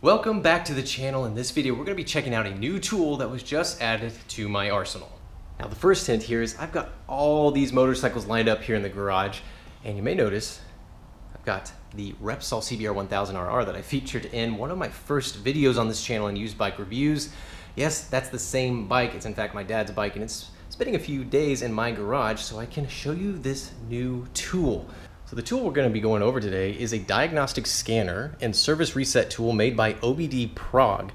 Welcome back to the channel. In this video, we're going to be checking out a new tool that was just added to my arsenal. Now, the first hint here is I've got all these motorcycles lined up here in the garage, and you may notice I've got the Repsol CBR 1000RR that I featured in one of my first videos on this channel in used bike reviews. Yes, that's the same bike. It's in fact my dad's bike, and it's spending a few days in my garage so I can show you this new tool. So the tool we're going to be going over today is a diagnostic scanner and service reset tool made by OBD Prog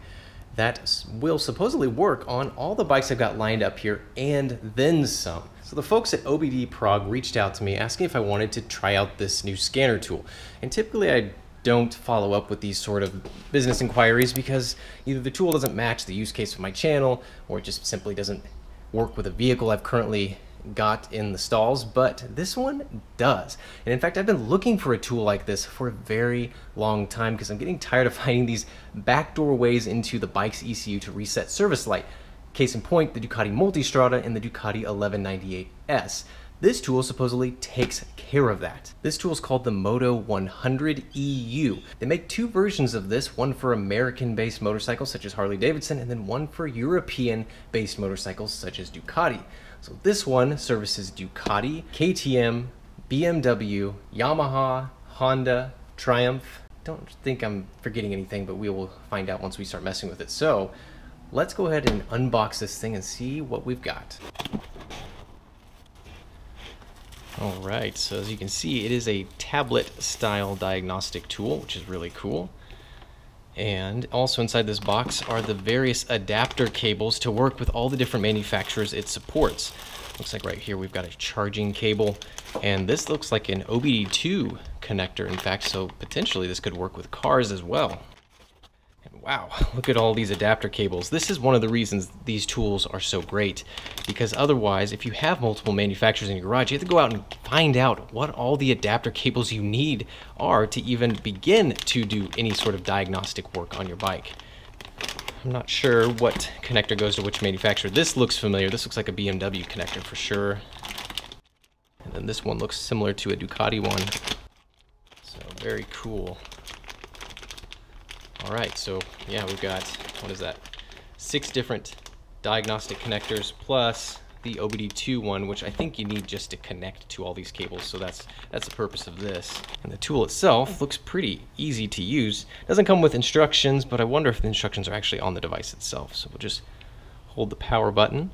that will supposedly work on all the bikes I've got lined up here and then some. So the folks at OBD Prog reached out to me asking if I wanted to try out this new scanner tool. And typically I don't follow up with these sort of business inquiries because either the tool doesn't match the use case of my channel or it just simply doesn't work with a vehicle I've currently got in the stalls, but this one does. And in fact, I've been looking for a tool like this for a very long time because I'm getting tired of finding these backdoor ways into the bike's ECU to reset service light. Case in point, the Ducati Multistrada and the Ducati 1198S. This tool supposedly takes care of that. This tool is called the Moto 100 EU. They make two versions of this, one for American-based motorcycles such as Harley Davidson, and then one for European-based motorcycles such as Ducati. So this one services Ducati, KTM, BMW, Yamaha, Honda, Triumph. Don't think I'm forgetting anything, but we will find out once we start messing with it. So let's go ahead and unbox this thing and see what we've got. All right, so as you can see, it is a tablet style diagnostic tool, which is really cool. And also inside this box are the various adapter cables to work with all the different manufacturers it supports. Looks like right here we've got a charging cable, and this looks like an OBD2 connector, in fact, so potentially this could work with cars as well. Wow, look at all these adapter cables. This is one of the reasons these tools are so great because otherwise, if you have multiple manufacturers in your garage, you have to go out and find out what all the adapter cables you need are to even begin to do any sort of diagnostic work on your bike. I'm not sure what connector goes to which manufacturer. This looks familiar. This looks like a BMW connector for sure. And then this one looks similar to a Ducati one. So very cool. All right, so yeah, we've got, what is that? Six different diagnostic connectors plus the OBD2 one, which I think you need just to connect to all these cables. So that's that's the purpose of this. And the tool itself looks pretty easy to use. Doesn't come with instructions, but I wonder if the instructions are actually on the device itself. So we'll just hold the power button.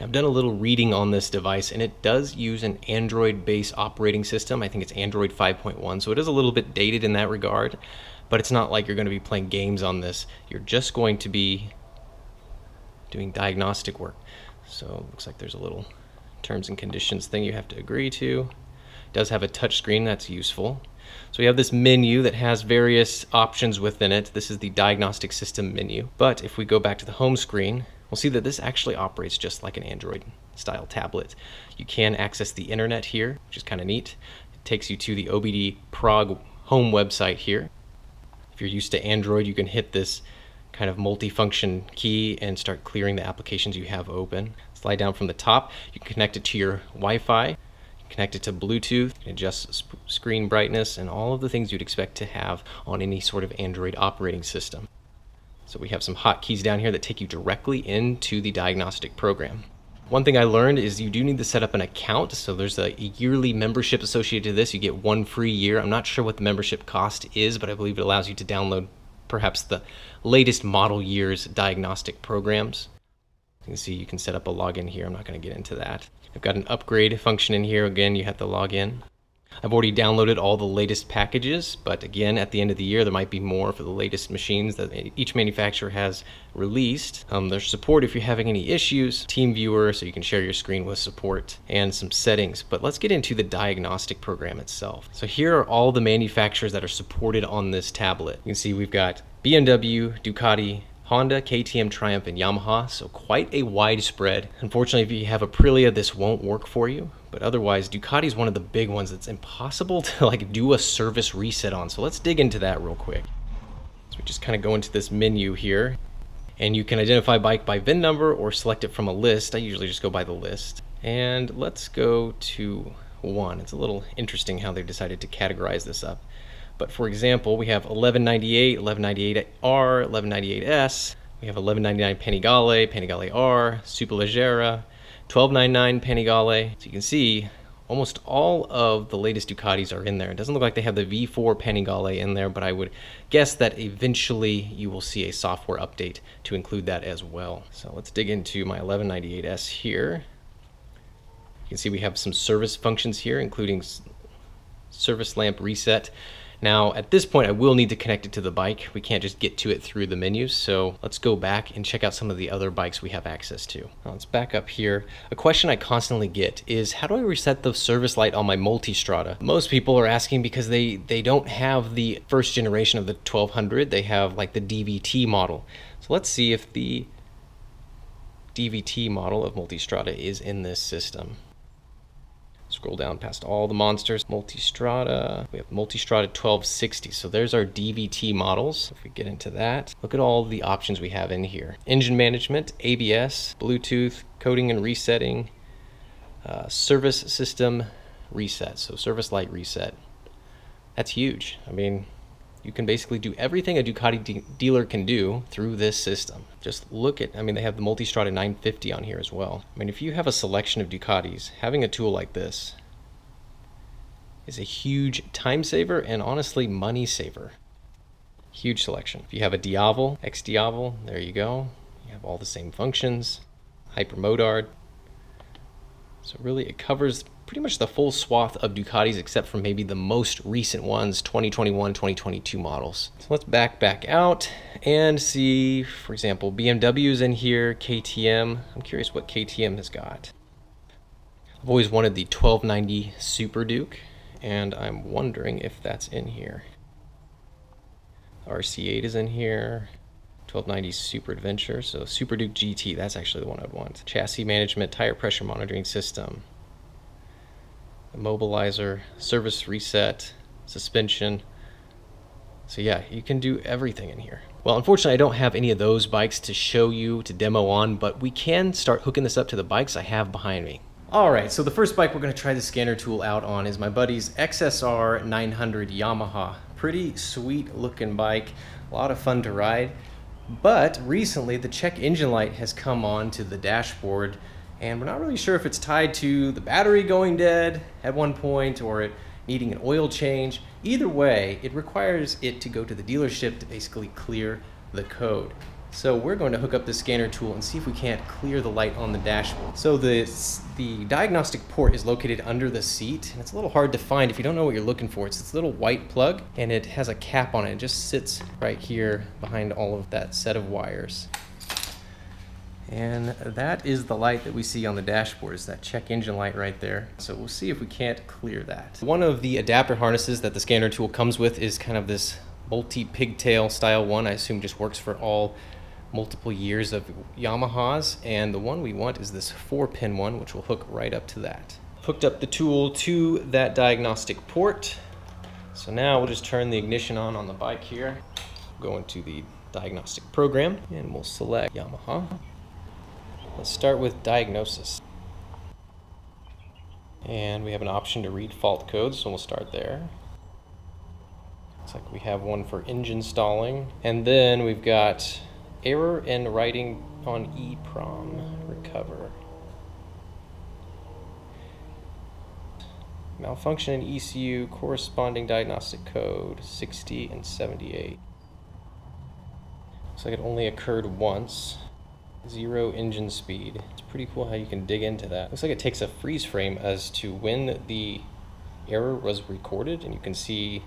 I've done a little reading on this device and it does use an Android based operating system. I think it's Android 5.1, so it is a little bit dated in that regard but it's not like you're going to be playing games on this. You're just going to be doing diagnostic work. So it looks like there's a little terms and conditions thing you have to agree to. It does have a touch screen that's useful. So we have this menu that has various options within it. This is the diagnostic system menu. But if we go back to the home screen, we'll see that this actually operates just like an Android style tablet. You can access the internet here, which is kind of neat. It takes you to the OBD Prog home website here. If you're used to Android, you can hit this kind of multi-function key and start clearing the applications you have open. Slide down from the top, you can connect it to your Wi-Fi, connect it to Bluetooth, adjust screen brightness, and all of the things you'd expect to have on any sort of Android operating system. So we have some hotkeys down here that take you directly into the diagnostic program. One thing I learned is you do need to set up an account. So there's a yearly membership associated to this. You get one free year. I'm not sure what the membership cost is, but I believe it allows you to download perhaps the latest model year's diagnostic programs. You can see you can set up a login here. I'm not going to get into that. I've got an upgrade function in here. Again, you have to log in. I've already downloaded all the latest packages, but again, at the end of the year, there might be more for the latest machines that each manufacturer has released. Um, there's support if you're having any issues, TeamViewer, so you can share your screen with support, and some settings. But let's get into the diagnostic program itself. So here are all the manufacturers that are supported on this tablet. You can see we've got BMW, Ducati, Honda, KTM, Triumph, and Yamaha, so quite a widespread. Unfortunately, if you have a Aprilia, this won't work for you, but otherwise, Ducati is one of the big ones that's impossible to like do a service reset on. So let's dig into that real quick. So we just kind of go into this menu here, and you can identify bike by VIN number or select it from a list. I usually just go by the list. And let's go to one. It's a little interesting how they decided to categorize this up. But for example, we have 1198, 1198R, 1198S. We have 1199 Panigale, Panigale R, Superleggera, 1299 Panigale. So you can see almost all of the latest Ducatis are in there. It doesn't look like they have the V4 Panigale in there, but I would guess that eventually you will see a software update to include that as well. So let's dig into my 1198S here. You can see we have some service functions here, including service lamp reset. Now, at this point, I will need to connect it to the bike. We can't just get to it through the menus, so let's go back and check out some of the other bikes we have access to. Now, let's back up here. A question I constantly get is, how do I reset the service light on my Multistrada? Most people are asking because they, they don't have the first generation of the 1200, they have like the DVT model. So let's see if the DVT model of Multistrada is in this system. Scroll down past all the monsters. Multistrada. We have Multistrada 1260. So there's our DVT models. If we get into that, look at all the options we have in here. Engine management, ABS, Bluetooth, coding and resetting, uh, service system reset. So service light reset. That's huge. I mean, you can basically do everything a Ducati de dealer can do through this system. Just look at, I mean, they have the Multistrada 950 on here as well. I mean, if you have a selection of Ducatis, having a tool like this is a huge time saver and honestly money saver. Huge selection. If you have a Diavel, X Diavel, there you go. You have all the same functions. Hypermotard. So really it covers pretty much the full swath of Ducatis except for maybe the most recent ones, 2021, 2022 models. So let's back back out and see, for example, BMW's in here, KTM. I'm curious what KTM has got. I've always wanted the 1290 Super Duke and I'm wondering if that's in here. RC8 is in here. 1290 Super Adventure, so Super Duke GT, that's actually the one I'd want. Chassis management, tire pressure monitoring system, immobilizer, service reset, suspension. So yeah, you can do everything in here. Well, unfortunately, I don't have any of those bikes to show you, to demo on, but we can start hooking this up to the bikes I have behind me. All right, so the first bike we're gonna try the scanner tool out on is my buddy's XSR 900 Yamaha. Pretty sweet looking bike, a lot of fun to ride. But recently, the check engine light has come on to the dashboard and we're not really sure if it's tied to the battery going dead at one point or it needing an oil change. Either way, it requires it to go to the dealership to basically clear the code. So we're going to hook up the scanner tool and see if we can't clear the light on the dashboard. So the, the diagnostic port is located under the seat and it's a little hard to find if you don't know what you're looking for. It's this little white plug and it has a cap on it. It just sits right here behind all of that set of wires. And that is the light that we see on the dashboard, is that check engine light right there. So we'll see if we can't clear that. One of the adapter harnesses that the scanner tool comes with is kind of this multi-pigtail style one. I assume just works for all multiple years of Yamahas. And the one we want is this four pin one, which will hook right up to that. Hooked up the tool to that diagnostic port. So now we'll just turn the ignition on on the bike here. Go into the diagnostic program and we'll select Yamaha. Let's start with diagnosis. And we have an option to read fault codes, so we'll start there. Looks like we have one for engine stalling. And then we've got error in writing on EEPROM, recover. Malfunction in ECU, corresponding diagnostic code, 60 and 78. Looks like it only occurred once zero engine speed. It's pretty cool how you can dig into that. Looks like it takes a freeze frame as to when the error was recorded and you can see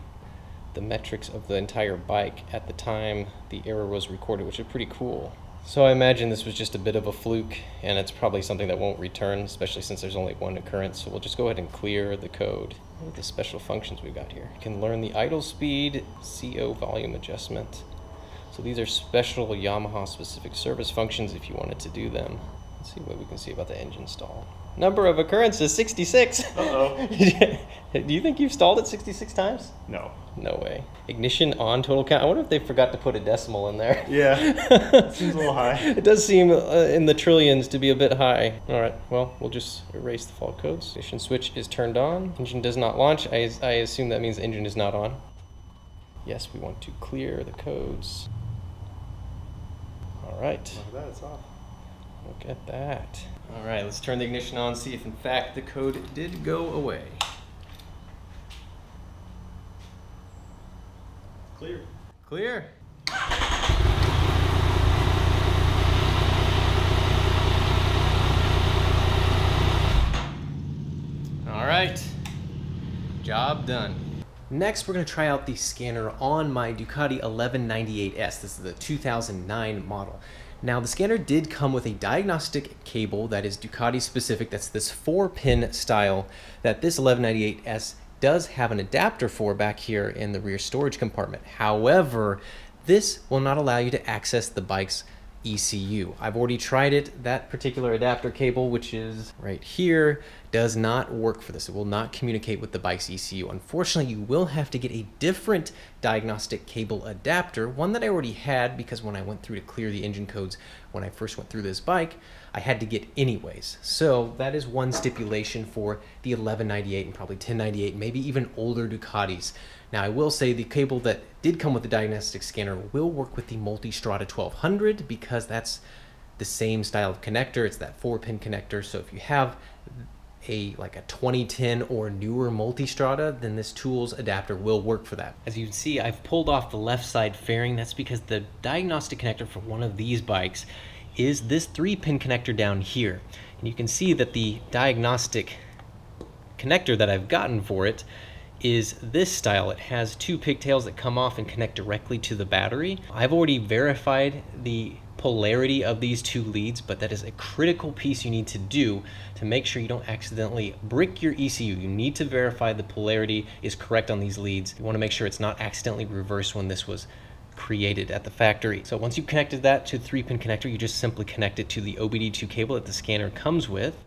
the metrics of the entire bike at the time the error was recorded, which is pretty cool. So I imagine this was just a bit of a fluke and it's probably something that won't return, especially since there's only one occurrence. So we'll just go ahead and clear the code. What are the special functions we've got here? You can learn the idle speed, CO volume adjustment, so these are special Yamaha specific service functions if you wanted to do them. Let's see what we can see about the engine stall. Number of occurrences, 66. Uh-oh. do you think you've stalled it 66 times? No. No way. Ignition on total count. I wonder if they forgot to put a decimal in there. Yeah. Seems a little high. It does seem uh, in the trillions to be a bit high. All right. Well, we'll just erase the fault codes. Ignition switch is turned on. Engine does not launch. I, I assume that means the engine is not on. Yes, we want to clear the codes. All right. Look at that, it's off. Look at that. All right, let's turn the ignition on, and see if in fact the code did go away. Clear. Clear. All right, job done. Next, we're gonna try out the scanner on my Ducati 1198S. This is the 2009 model. Now, the scanner did come with a diagnostic cable that is Ducati specific. That's this four pin style that this 1198S does have an adapter for back here in the rear storage compartment. However, this will not allow you to access the bike's ECU. I've already tried it. That particular adapter cable, which is right here, does not work for this. It will not communicate with the bike's ECU. Unfortunately, you will have to get a different diagnostic cable adapter, one that I already had because when I went through to clear the engine codes when I first went through this bike, I had to get anyways. So that is one stipulation for the 1198 and probably 1098, maybe even older Ducatis. Now I will say the cable that did come with the diagnostic scanner will work with the Multistrada 1200 because that's the same style of connector. It's that four pin connector. So if you have a like a 2010 or newer Multistrada, then this tools adapter will work for that. As you can see, I've pulled off the left side fairing. That's because the diagnostic connector for one of these bikes is this three pin connector down here. And you can see that the diagnostic connector that I've gotten for it is this style. It has two pigtails that come off and connect directly to the battery. I've already verified the polarity of these two leads, but that is a critical piece you need to do to make sure you don't accidentally brick your ECU. You need to verify the polarity is correct on these leads. You want to make sure it's not accidentally reversed when this was created at the factory. So once you've connected that to three pin connector, you just simply connect it to the OBD2 cable that the scanner comes with.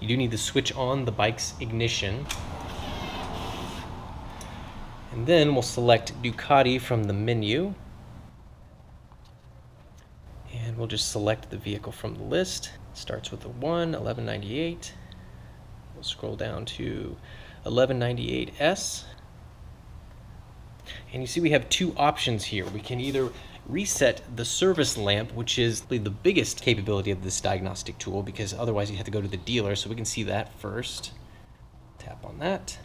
You do need to switch on the bike's ignition and then we'll select Ducati from the menu. And we'll just select the vehicle from the list. It starts with a 1, 1198. We'll scroll down to 1198S. And you see we have two options here. We can either reset the service lamp, which is the biggest capability of this diagnostic tool because otherwise you have to go to the dealer. So we can see that first. Tap on that.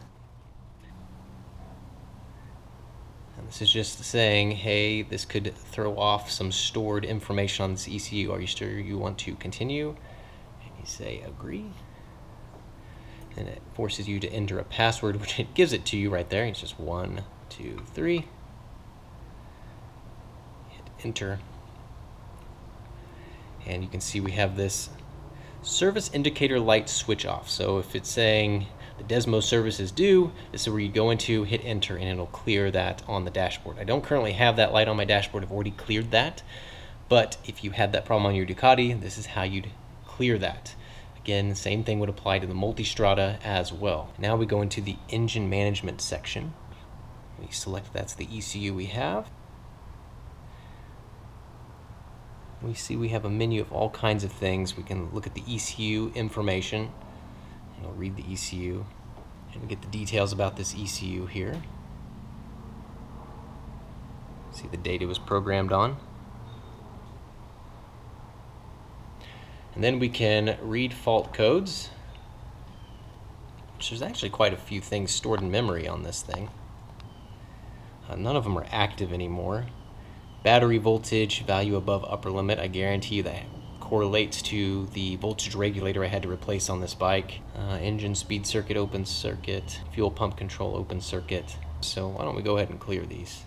And this is just saying, hey, this could throw off some stored information on this ECU. Are you sure you want to continue? And you say agree. And it forces you to enter a password, which it gives it to you right there. It's just one, two, three. Hit enter. And you can see we have this service indicator light switch off. So if it's saying the Desmo service is due. This is where you go into, hit enter, and it'll clear that on the dashboard. I don't currently have that light on my dashboard. I've already cleared that. But if you had that problem on your Ducati, this is how you'd clear that. Again, same thing would apply to the Multistrada as well. Now we go into the engine management section. We select that's the ECU we have. We see we have a menu of all kinds of things. We can look at the ECU information. I'll read the ECU and get the details about this ECU here. See the date it was programmed on. And then we can read fault codes, which there's actually quite a few things stored in memory on this thing. Uh, none of them are active anymore. Battery voltage, value above upper limit, I guarantee you that correlates to the voltage regulator I had to replace on this bike. Uh, engine speed circuit, open circuit, fuel pump control, open circuit. So why don't we go ahead and clear these.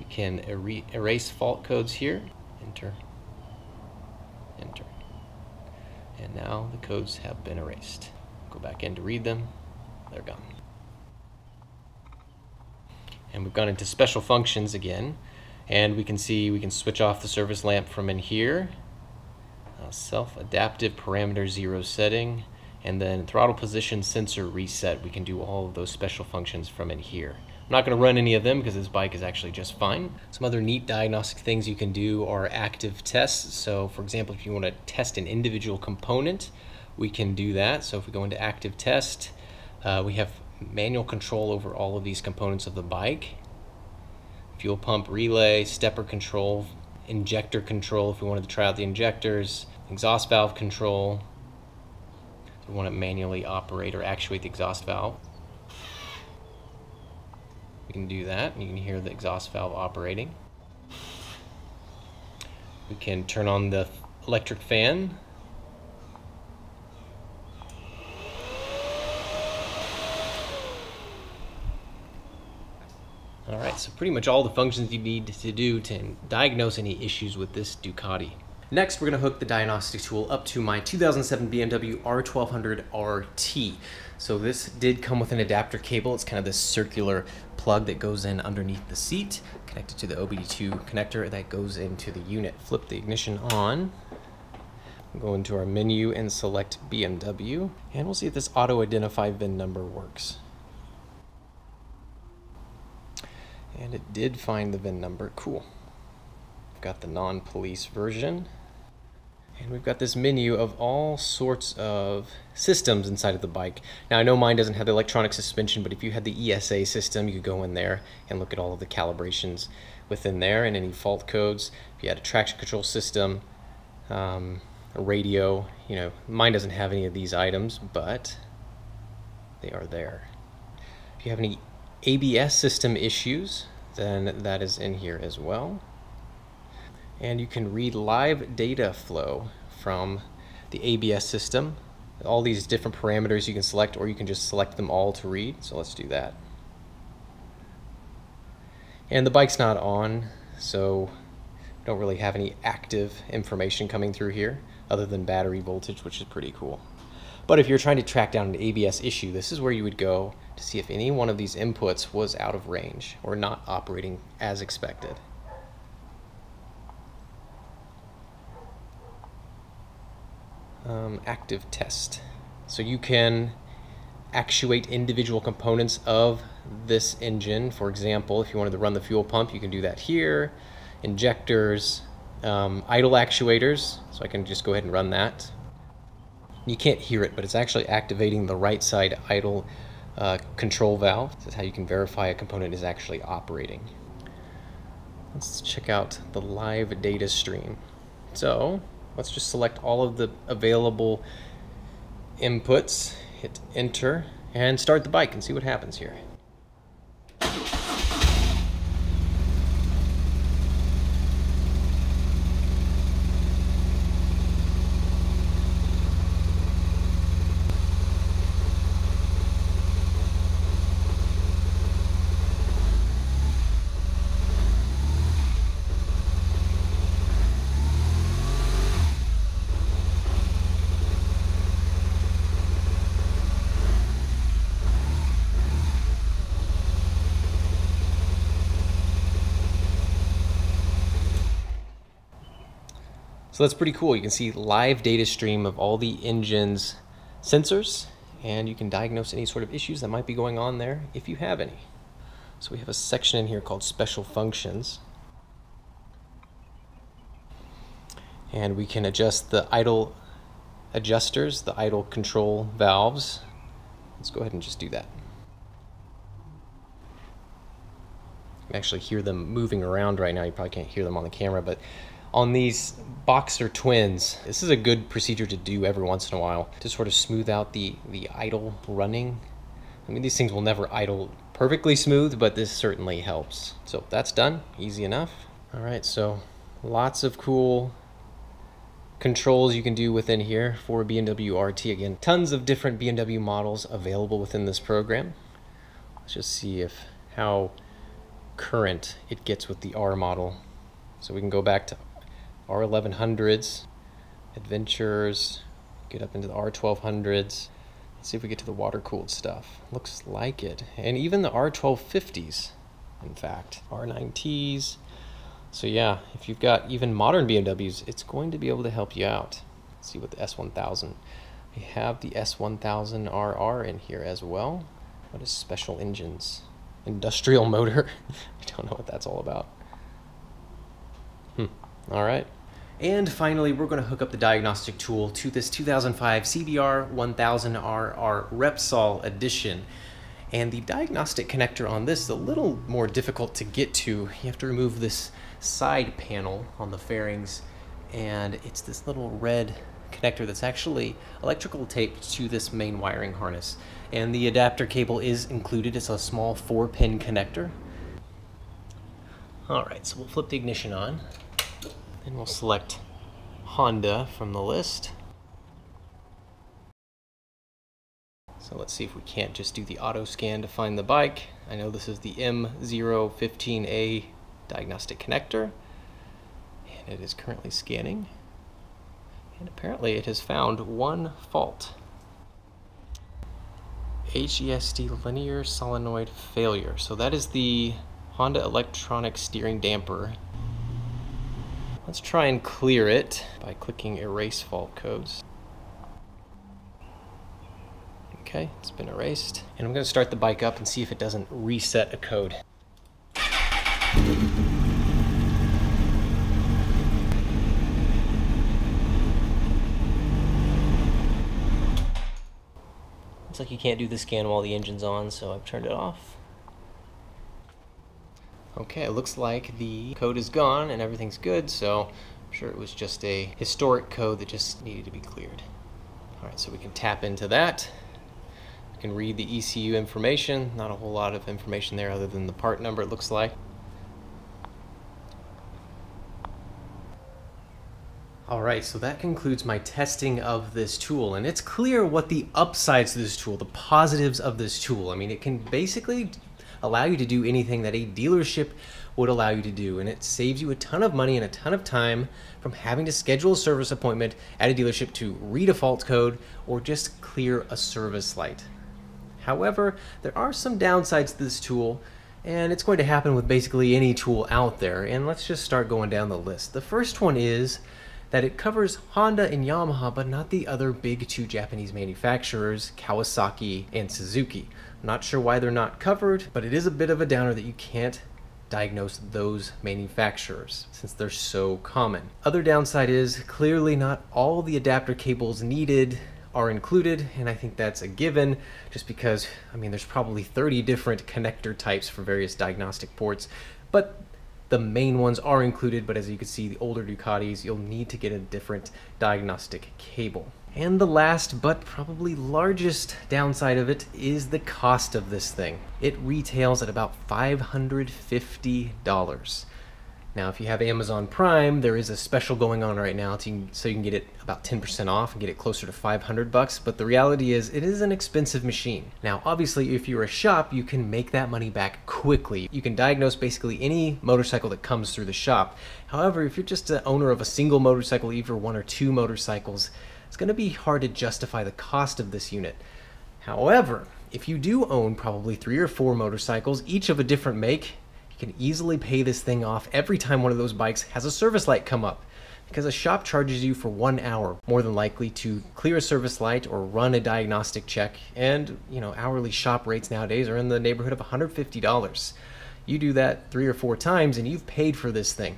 We can er erase fault codes here, enter, enter. And now the codes have been erased. Go back in to read them, they're gone. And we've gone into special functions again. And we can see we can switch off the service lamp from in here. Uh, Self-adaptive parameter zero setting. And then throttle position sensor reset. We can do all of those special functions from in here. I'm not going to run any of them because this bike is actually just fine. Some other neat diagnostic things you can do are active tests. So for example, if you want to test an individual component, we can do that. So if we go into active test, uh, we have manual control over all of these components of the bike fuel pump relay, stepper control, injector control if we wanted to try out the injectors, exhaust valve control. If we want to manually operate or actuate the exhaust valve. We can do that. You can hear the exhaust valve operating. We can turn on the electric fan. All right, so pretty much all the functions you need to do to diagnose any issues with this Ducati. Next, we're gonna hook the diagnostic tool up to my 2007 BMW R1200 RT. So this did come with an adapter cable. It's kind of this circular plug that goes in underneath the seat, connected to the OBD2 connector that goes into the unit. Flip the ignition on, go into our menu and select BMW, and we'll see if this auto-identify VIN number works. And it did find the VIN number, cool. We've got the non-police version. And we've got this menu of all sorts of systems inside of the bike. Now I know mine doesn't have the electronic suspension, but if you had the ESA system, you could go in there and look at all of the calibrations within there and any fault codes. If you had a traction control system, um, a radio, you know, mine doesn't have any of these items, but they are there. If you have any ABS system issues, then that is in here as well and you can read live data flow from the ABS system. All these different parameters you can select or you can just select them all to read. So let's do that. And the bike's not on, so don't really have any active information coming through here other than battery voltage, which is pretty cool. But if you're trying to track down an ABS issue, this is where you would go to see if any one of these inputs was out of range or not operating as expected. um, active test. So you can actuate individual components of this engine. For example, if you wanted to run the fuel pump, you can do that here. Injectors, um, idle actuators, so I can just go ahead and run that. You can't hear it, but it's actually activating the right side idle uh, control valve. This is how you can verify a component is actually operating. Let's check out the live data stream. So let's just select all of the available inputs, hit enter, and start the bike and see what happens here. So that's pretty cool. You can see live data stream of all the engine's sensors and you can diagnose any sort of issues that might be going on there if you have any. So we have a section in here called special functions. And we can adjust the idle adjusters, the idle control valves. Let's go ahead and just do that. You can actually hear them moving around right now. You probably can't hear them on the camera, but on these boxer twins. This is a good procedure to do every once in a while to sort of smooth out the the idle running. I mean these things will never idle perfectly smooth but this certainly helps. So that's done. Easy enough. All right so lots of cool controls you can do within here for BMW RT again tons of different BMW models available within this program. Let's just see if how current it gets with the R model. So we can go back to R1100s, Adventures, get up into the R1200s. Let's see if we get to the water-cooled stuff. Looks like it. And even the R1250s, in fact. R9Ts. So yeah, if you've got even modern BMWs, it's going to be able to help you out. Let's see what the S1000. We have the S1000RR in here as well. What is special engines? Industrial motor? I don't know what that's all about. Hmm. All right. And finally, we're going to hook up the diagnostic tool to this 2005 CBR 1000RR Repsol edition. And the diagnostic connector on this is a little more difficult to get to. You have to remove this side panel on the fairings, and it's this little red connector that's actually electrical taped to this main wiring harness. And the adapter cable is included. It's a small four pin connector. All right, so we'll flip the ignition on. Then we'll select Honda from the list. So let's see if we can't just do the auto scan to find the bike. I know this is the M015A diagnostic connector, and it is currently scanning. And apparently it has found one fault. HESD linear solenoid failure. So that is the Honda electronic steering damper. Let's try and clear it by clicking erase fault codes. Okay, it's been erased. And I'm gonna start the bike up and see if it doesn't reset a code. Looks like you can't do the scan while the engine's on, so I've turned it off. Okay, it looks like the code is gone and everything's good, so I'm sure it was just a historic code that just needed to be cleared. All right, so we can tap into that We can read the ECU information. Not a whole lot of information there other than the part number it looks like. Alright, so that concludes my testing of this tool, and it's clear what the upsides of this tool, the positives of this tool. I mean, it can basically allow you to do anything that a dealership would allow you to do, and it saves you a ton of money and a ton of time from having to schedule a service appointment at a dealership to read a fault code or just clear a service light. However, there are some downsides to this tool, and it's going to happen with basically any tool out there. And let's just start going down the list. The first one is that it covers Honda and Yamaha, but not the other big two Japanese manufacturers, Kawasaki and Suzuki. I'm not sure why they're not covered, but it is a bit of a downer that you can't diagnose those manufacturers since they're so common. Other downside is clearly not all the adapter cables needed are included, and I think that's a given just because, I mean, there's probably 30 different connector types for various diagnostic ports, but the main ones are included, but as you can see, the older Ducatis, you'll need to get a different diagnostic cable. And the last, but probably largest downside of it is the cost of this thing. It retails at about $550. Now, if you have Amazon Prime, there is a special going on right now to, so you can get it about 10% off and get it closer to 500 bucks. But the reality is, it is an expensive machine. Now, obviously, if you're a shop, you can make that money back quickly. You can diagnose basically any motorcycle that comes through the shop. However, if you're just the owner of a single motorcycle, either one or two motorcycles, it's going to be hard to justify the cost of this unit. However, if you do own probably three or four motorcycles, each of a different make, can easily pay this thing off every time one of those bikes has a service light come up. Because a shop charges you for one hour more than likely to clear a service light or run a diagnostic check. And you know hourly shop rates nowadays are in the neighborhood of $150 you do that three or four times and you've paid for this thing.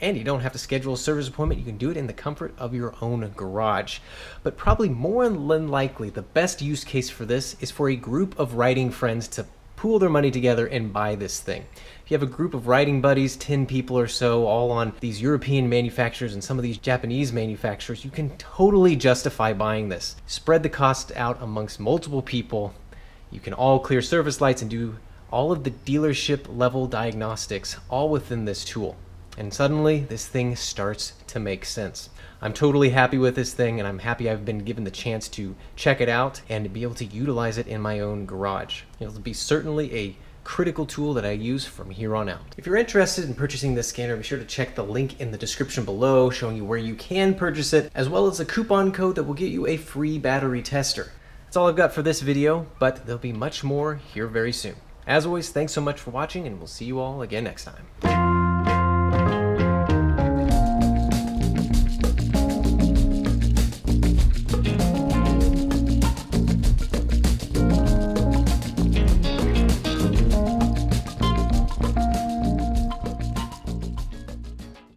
And you don't have to schedule a service appointment. You can do it in the comfort of your own garage. But probably more than likely the best use case for this is for a group of riding friends to pool their money together and buy this thing. If you have a group of riding buddies, 10 people or so, all on these European manufacturers and some of these Japanese manufacturers, you can totally justify buying this. Spread the cost out amongst multiple people. You can all clear service lights and do all of the dealership level diagnostics all within this tool. And suddenly, this thing starts to make sense. I'm totally happy with this thing, and I'm happy I've been given the chance to check it out and be able to utilize it in my own garage. It'll be certainly a critical tool that I use from here on out. If you're interested in purchasing this scanner, be sure to check the link in the description below showing you where you can purchase it, as well as a coupon code that will get you a free battery tester. That's all I've got for this video, but there'll be much more here very soon. As always, thanks so much for watching, and we'll see you all again next time.